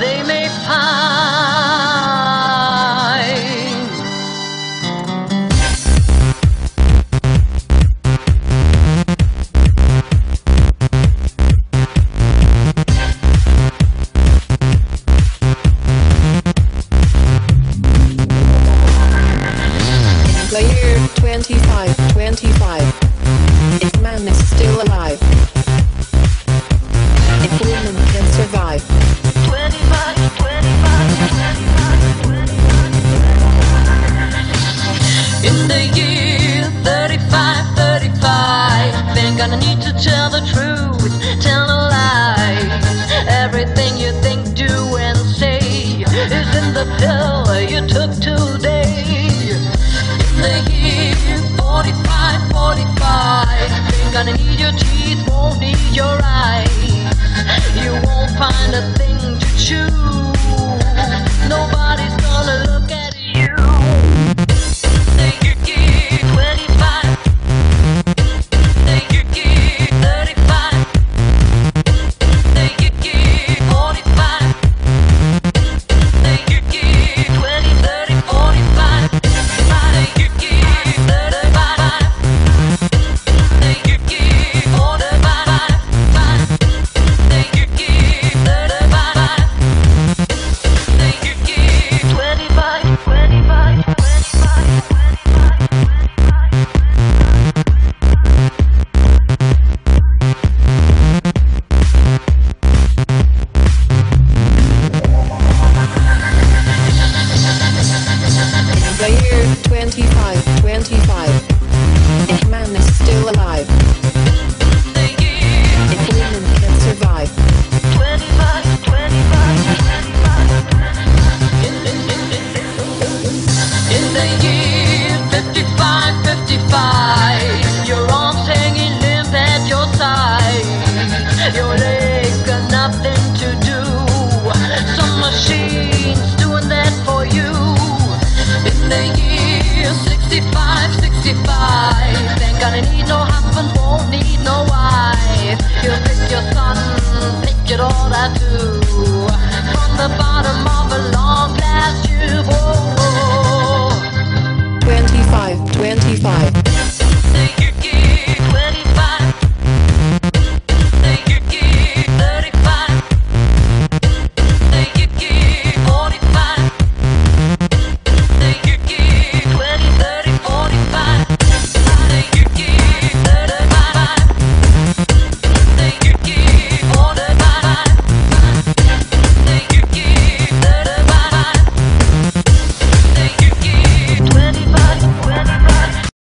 they may find. The year 2525. In the year 35, 35, they're gonna need to tell the truth, tell no lies. Everything you think, do, and say is in the pill you took today. In the year 45, 45, they're gonna need your teeth, won't need your eyes. You won't find a thing to chew. The year 55, 55, five.